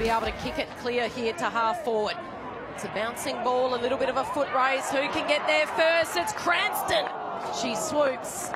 be able to kick it clear here to half forward. It's a bouncing ball, a little bit of a foot race. Who can get there first? It's Cranston. She swoops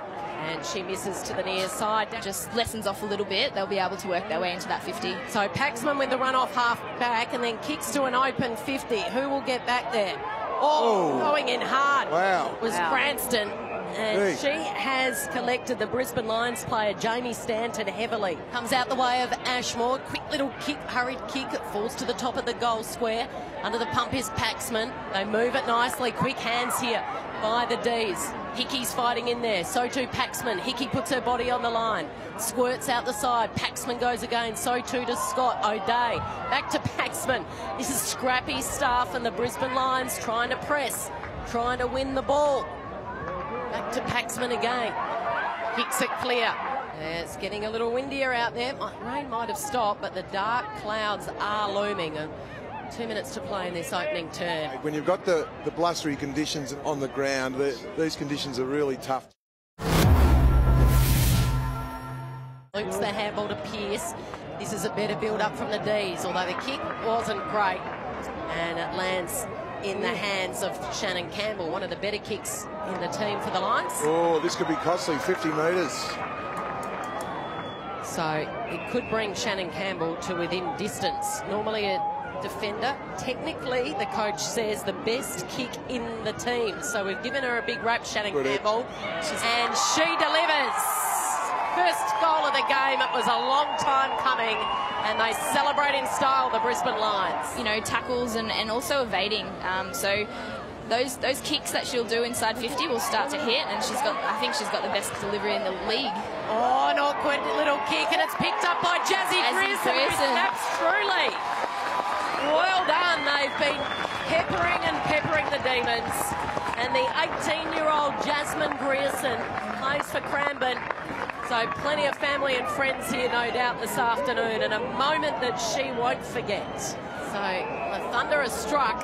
and she misses to the near side. Just lessens off a little bit. They'll be able to work their way into that 50. So Paxman with the run off half back and then kicks to an open 50. Who will get back there? Oh, oh. going in hard wow. was wow. Cranston. Uh, and she has collected the Brisbane Lions player Jamie Stanton heavily. Comes out the way of Ashmore. Quick little kick, hurried kick. Falls to the top of the goal square. Under the pump is Paxman. They move it nicely. Quick hands here by the D's. Hickey's fighting in there. So too Paxman. Hickey puts her body on the line. Squirts out the side. Paxman goes again. So too does Scott O'Dea. Back to Paxman. This is scrappy stuff and the Brisbane Lions trying to press, trying to win the ball. Back to Paxman again. Kicks it clear. It's getting a little windier out there. Rain might have stopped, but the dark clouds are looming. And two minutes to play in this opening term. When you've got the, the blustery conditions on the ground, the, these conditions are really tough. Loops the handball to Pearce. This is a better build-up from the D's, although the kick wasn't great. And it lands in the hands of Shannon Campbell, one of the better kicks in the team for the Lions. Oh, this could be costly, 50 metres. So it could bring Shannon Campbell to within distance. Normally a defender. Technically, the coach says the best kick in the team. So we've given her a big rap, Shannon Good Campbell, and she delivers. First goal of the game. It was a long time coming and they celebrate in style the Brisbane Lions. You know, tackles and, and also evading. Um, so those those kicks that she'll do inside 50 will start to hit, and she's got I think she's got the best delivery in the league. Oh, an awkward little kick, and it's picked up by Jazzy, Grierson. truly. Well done. They've been peppering and peppering the Demons. And the 18-year-old Jasmine Grierson plays for Cranbourne so plenty of family and friends here, no doubt, this afternoon, and a moment that she won't forget. So the Thunder has struck.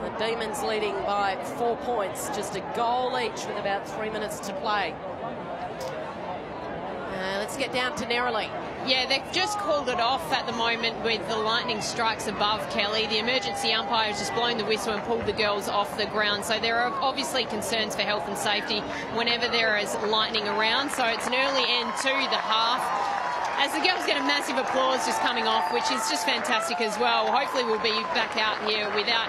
The Demons leading by four points, just a goal each with about three minutes to play. Uh, let's get down to Nerily. Yeah, they've just called it off at the moment with the lightning strikes above Kelly. The emergency umpire has just blown the whistle and pulled the girls off the ground. So there are obviously concerns for health and safety whenever there is lightning around. So it's an early end to the half as the girls get a massive applause just coming off, which is just fantastic as well. Hopefully we'll be back out here without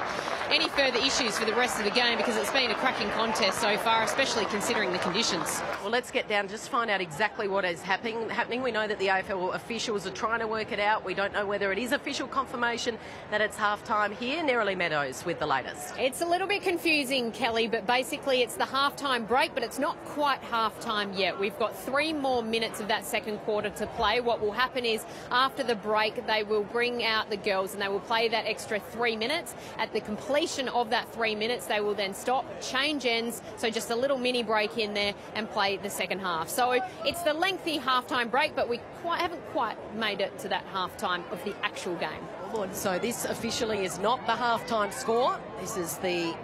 any further issues for the rest of the game because it's been a cracking contest so far, especially considering the conditions. Well, let's get down just find out exactly what is happening. Happening. We know that the AFL officials are trying to work it out. We don't know whether it is official confirmation that it's half time here. Nerily Meadows with the latest. It's a little bit confusing, Kelly, but basically it's the half time break, but it's not quite half time yet. We've got three more minutes of that second quarter to play. What will happen is after the break, they will bring out the girls and they will play that extra three minutes at the completion of that three minutes, they will then stop, change ends, so just a little mini break in there and play the second half. So it's the lengthy halftime break, but we quite, haven't quite made it to that halftime of the actual game. So this officially is not the halftime score. This is the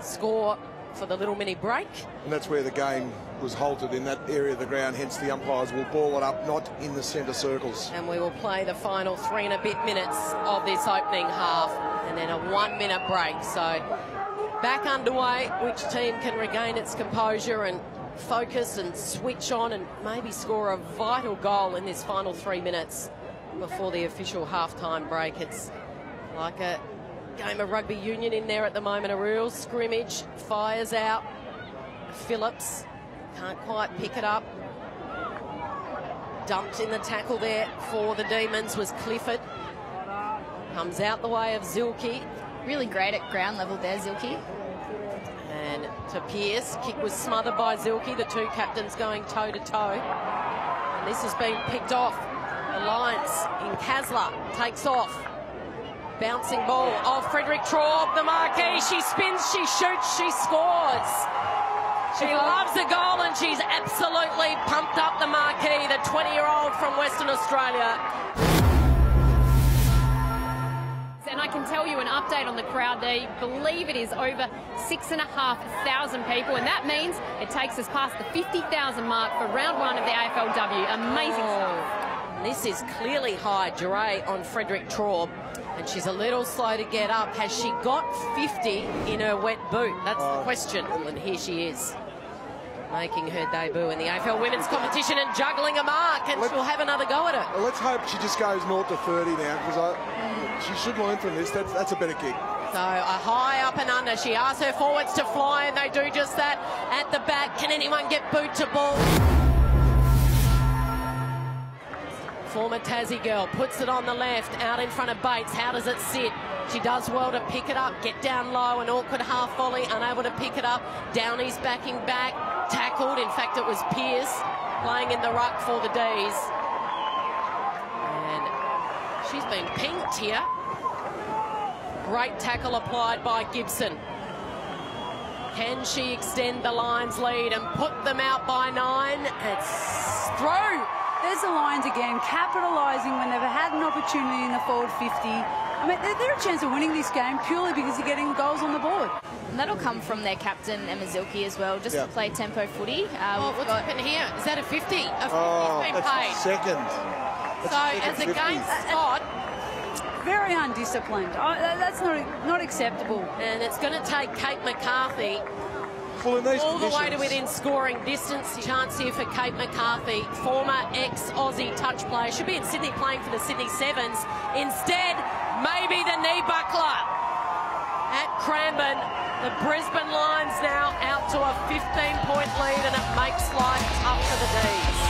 score for the little mini break. And that's where the game was halted in that area of the ground, hence the umpires will ball it up, not in the centre circles. And we will play the final three and a bit minutes of this opening half and then a one minute break. So back underway, which team can regain its composure and focus and switch on and maybe score a vital goal in this final three minutes before the official halftime break. It's like a game of rugby union in there at the moment. A real scrimmage, fires out. Phillips can't quite pick it up. Dumped in the tackle there for the Demons was Clifford. Comes out the way of Zielke. Really great at ground level there, Zielke. And to Pearce. Kick was smothered by Zielke. The two captains going toe to toe. And this has been picked off. Alliance in Kaslar takes off. Bouncing ball of Frederick Traub, the marquee. She spins, she shoots, she scores. She loves a goal and she's absolutely pumped up the marquee, the 20-year-old from Western Australia. And I can tell you an update on the crowd. They believe it is over six and a half thousand people, and that means it takes us past the 50,000 mark for round one of the AFLW. Amazing oh. stuff. This is clearly high, Duray on Frederick Traub. And she's a little slow to get up. Has she got 50 in her wet boot? That's the oh. question. And here she is, making her debut in the AFL Women's Competition and juggling a mark. And Let- she'll have another go at it. Well, let's hope she just goes north to 30 now because she should learn from this. That's, that's a better kick. So a high up and under. She asks her forwards to fly, and they do just that at the back. Can anyone get boot to ball? Former Tassie girl puts it on the left, out in front of Bates. How does it sit? She does well to pick it up, get down low, an awkward half volley, unable to pick it up. Downey's backing back, tackled. In fact, it was Pearce playing in the ruck for the D's. And she's been pinked here. Great tackle applied by Gibson. Can she extend the Lions lead and put them out by nine? It's through. There's the Lions again, capitalising when they've had an opportunity in the forward 50. I mean, they're, they're a chance of winning this game purely because they're getting goals on the board. And that'll come from their captain, Emma Zielke, as well, just Yeah. to play tempo footy. Uh, Oh, what's got- happened here? Is that a 50? A 50's Oh, been that's paid. second. That's So second as the 50. game start, Very undisciplined. Oh, that's not not acceptable. and it's going to take Kate McCarthy Well, in these all the way to within scoring distance. Chance here for Kate McCarthy, former ex-Aussie touch player. Should be in Sydney playing for the Sydney Sevens. Instead, maybe the knee buckler at Cranbourne. The Brisbane Lions now out to a 15-point lead, and it makes life tough for the D's.